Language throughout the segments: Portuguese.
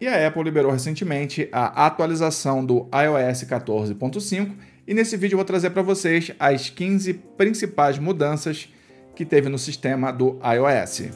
E a Apple liberou recentemente a atualização do iOS 14.5 e nesse vídeo eu vou trazer para vocês as 15 principais mudanças que teve no sistema do iOS.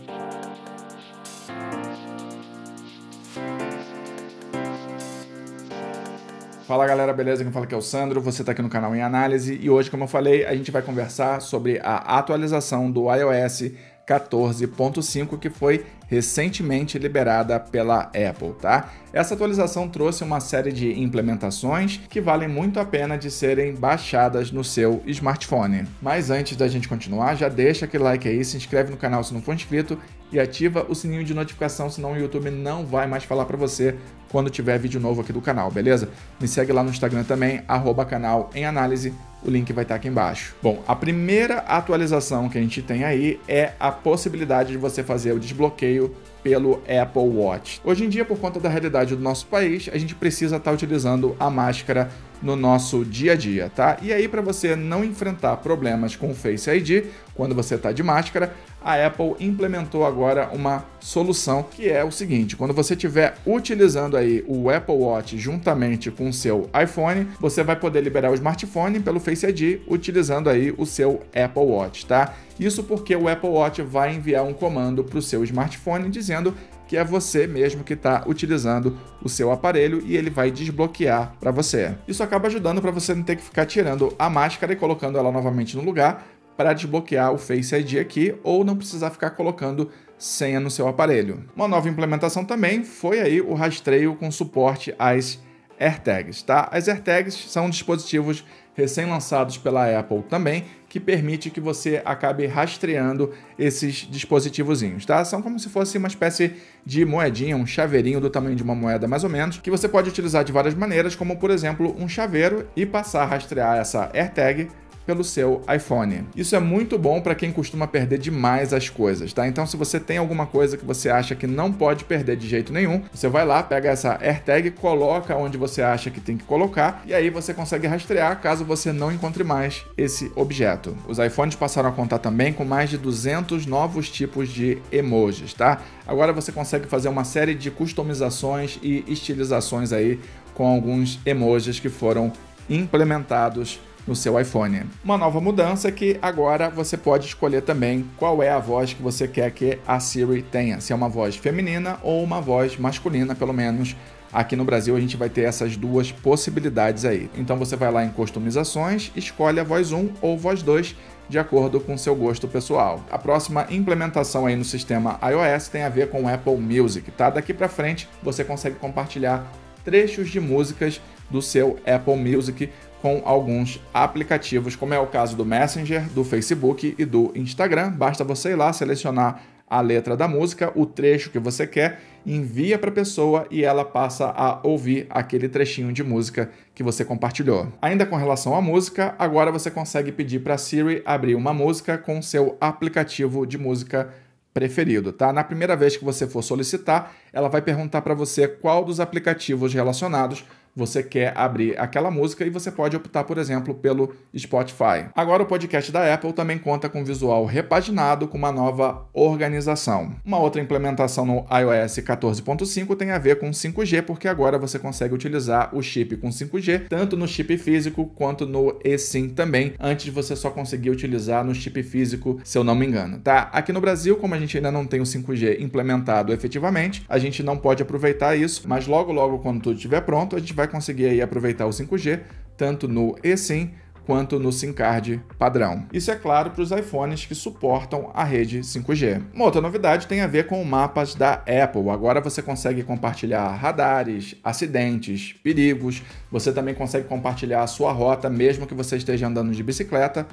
Fala galera, beleza? Quem fala aqui é o Sandro, você está aqui no canal em análise e hoje, como eu falei, a gente vai conversar sobre a atualização do iOS 14.5 que foi recentemente liberada pela Apple, tá? Essa atualização trouxe uma série de implementações que valem muito a pena de serem baixadas no seu smartphone. Mas antes da gente continuar, já deixa aquele like aí, se inscreve no canal se não for inscrito e ativa o sininho de notificação, senão o YouTube não vai mais falar para você quando tiver vídeo novo aqui do canal, beleza? Me segue lá no Instagram também, arroba canal em análise o link vai estar aqui embaixo. Bom, a primeira atualização que a gente tem aí é a possibilidade de você fazer o desbloqueio pelo Apple Watch. Hoje em dia, por conta da realidade do nosso país, a gente precisa estar utilizando a máscara no nosso dia a dia, tá? E aí, para você não enfrentar problemas com o Face ID quando você está de máscara, a Apple implementou agora uma solução que é o seguinte: quando você estiver utilizando aí o Apple Watch juntamente com o seu iPhone, você vai poder liberar o smartphone pelo Face ID utilizando aí o seu Apple Watch, tá? Isso porque o Apple Watch vai enviar um comando para o seu smartphone dizendo que é você mesmo que está utilizando o seu aparelho e ele vai desbloquear para você. Isso acaba ajudando para você não ter que ficar tirando a máscara e colocando ela novamente no lugar para desbloquear o Face ID aqui ou não precisar ficar colocando senha no seu aparelho. Uma nova implementação também foi aí o rastreio com suporte às AirTags, tá? As AirTags são dispositivos recém-lançados pela Apple também, que permite que você acabe rastreando esses dispositivozinhos, tá? São como se fosse uma espécie de moedinha, um chaveirinho do tamanho de uma moeda mais ou menos, que você pode utilizar de várias maneiras, como por exemplo um chaveiro e passar a rastrear essa AirTag pelo seu iPhone. Isso é muito bom para quem costuma perder demais as coisas, tá? Então, se você tem alguma coisa que você acha que não pode perder de jeito nenhum, você vai lá, pega essa AirTag, coloca onde você acha que tem que colocar e aí você consegue rastrear caso você não encontre mais esse objeto. Os iPhones passaram a contar também com mais de 200 novos tipos de emojis, tá? Agora você consegue fazer uma série de customizações e estilizações aí com alguns emojis que foram implementados no seu iPhone. Uma nova mudança é que agora você pode escolher também qual é a voz que você quer que a Siri tenha, se é uma voz feminina ou uma voz masculina, pelo menos Aqui no Brasil a gente vai ter essas duas possibilidades aí. Então você vai lá em customizações, escolhe a voz 1 ou voz 2 de acordo com seu gosto pessoal. A próxima implementação aí no sistema iOS tem a ver com o Apple Music, tá? Daqui para frente você consegue compartilhar trechos de músicas do seu Apple Music com alguns aplicativos, como é o caso do Messenger, do Facebook e do Instagram. Basta você ir lá selecionar a letra da música, o trecho que você quer, envia para a pessoa e ela passa a ouvir aquele trechinho de música que você compartilhou. Ainda com relação à música, agora você consegue pedir para Siri abrir uma música com seu aplicativo de música preferido, tá? Na primeira vez que você for solicitar, ela vai perguntar para você qual dos aplicativos relacionados você quer abrir aquela música e você pode optar, por exemplo, pelo Spotify. Agora, o podcast da Apple também conta com visual repaginado com uma nova organização. Uma outra implementação no iOS 14.5 tem a ver com 5G, porque agora você consegue utilizar o chip com 5G tanto no chip físico quanto no eSIM também. Antes você só conseguia utilizar no chip físico, se eu não me engano, tá? Aqui no Brasil, como a gente ainda não tem o 5G implementado efetivamente, a gente não pode aproveitar isso, mas logo logo quando tudo estiver pronto, a gente vai vai conseguir aí aproveitar o 5G tanto no eSIM quanto no SIM card padrão. Isso é claro para os iPhones que suportam a rede 5G. Uma outra novidade tem a ver com mapas da Apple. Agora você consegue compartilhar radares, acidentes, perigos. Você também consegue compartilhar a sua rota mesmo que você esteja andando de bicicleta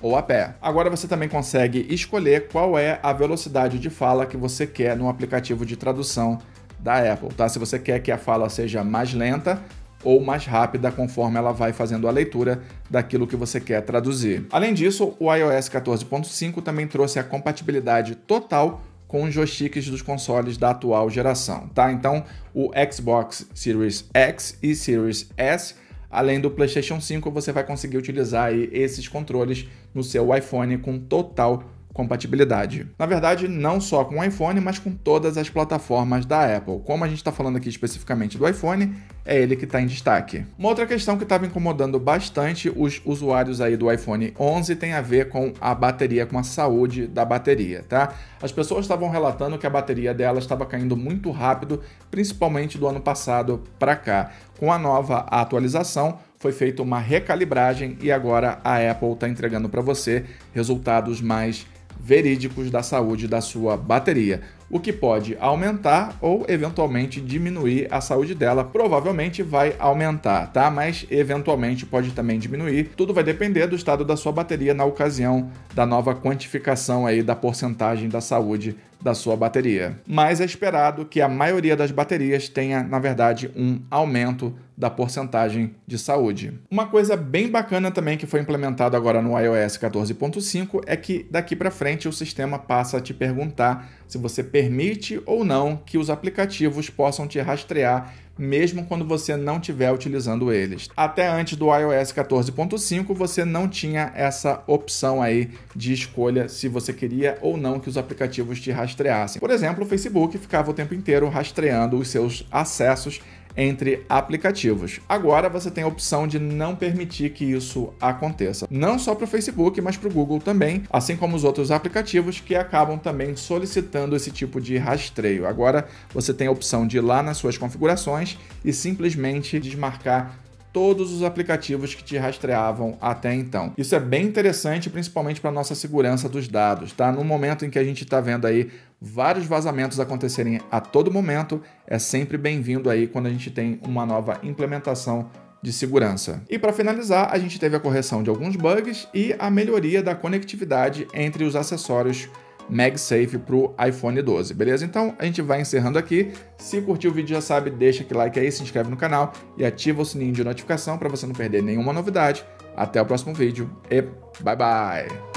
ou a pé. Agora você também consegue escolher qual é a velocidade de fala que você quer no aplicativo de tradução da Apple, tá? Se você quer que a fala seja mais lenta ou mais rápida conforme ela vai fazendo a leitura daquilo que você quer traduzir. Além disso, o iOS 14.5 também trouxe a compatibilidade total com os joysticks dos consoles da atual geração, tá? Então, o Xbox Series X e Series S, além do PlayStation 5, você vai conseguir utilizar esses controles no seu iPhone com total compatibilidade. Na verdade, não só com o iPhone, mas com todas as plataformas da Apple. Como a gente está falando aqui especificamente do iPhone, é ele que está em destaque. Uma outra questão que estava incomodando bastante os usuários aí do iPhone 11 tem a ver com a bateria, com a saúde da bateria, tá? As pessoas estavam relatando que a bateria dela estava caindo muito rápido, principalmente do ano passado para cá. Com a nova atualização, foi feita uma recalibragem e agora a Apple está entregando para você resultados mais verídicos da saúde da sua bateria, o que pode aumentar ou eventualmente diminuir a saúde dela. Provavelmente vai aumentar, tá? Mas eventualmente pode também diminuir. Tudo vai depender do estado da sua bateria na ocasião da nova quantificação aí da porcentagem da saúde da sua bateria. Mas é esperado que a maioria das baterias tenha, na verdade, um aumento da porcentagem de saúde. Uma coisa bem bacana também que foi implementado agora no iOS 14.5 é que daqui para frente o sistema passa a te perguntar se você permite ou não que os aplicativos possam te rastrear mesmo quando você não estiver utilizando eles. Até antes do iOS 14.5, você não tinha essa opção aí de escolha se você queria ou não que os aplicativos te rastreassem. Por exemplo, o Facebook ficava o tempo inteiro rastreando os seus acessos entre aplicativos. Agora você tem a opção de não permitir que isso aconteça. Não só para o Facebook, mas para o Google também, assim como os outros aplicativos que acabam também solicitando esse tipo de rastreio. Agora você tem a opção de ir lá nas suas configurações e simplesmente desmarcar todos os aplicativos que te rastreavam até então. Isso é bem interessante, principalmente para nossa segurança dos dados, tá? No momento em que a gente está vendo aí vários vazamentos acontecerem a todo momento, é sempre bem-vindo aí quando a gente tem uma nova implementação de segurança. E para finalizar, a gente teve a correção de alguns bugs e a melhoria da conectividade entre os acessórios MagSafe para o iPhone 12, beleza? Então a gente vai encerrando aqui. Se curtiu o vídeo, já sabe, deixa aquele like aí, se inscreve no canal e ativa o sininho de notificação para você não perder nenhuma novidade. Até o próximo vídeo e bye bye!